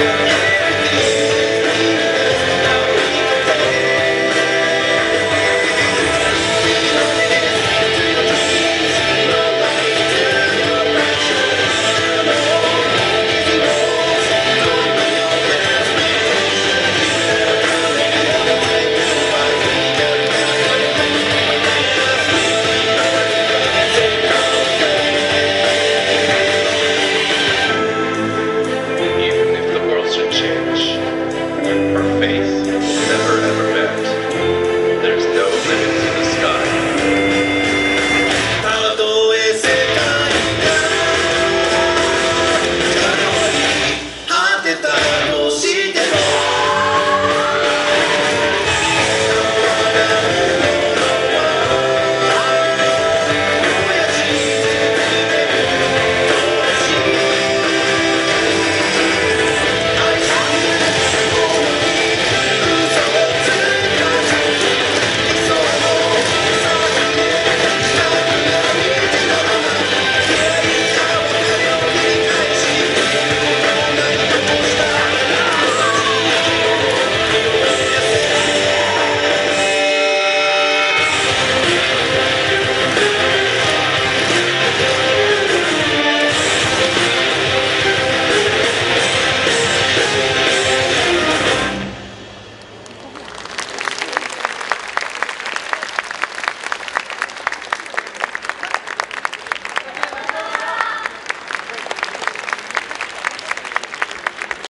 Yeah.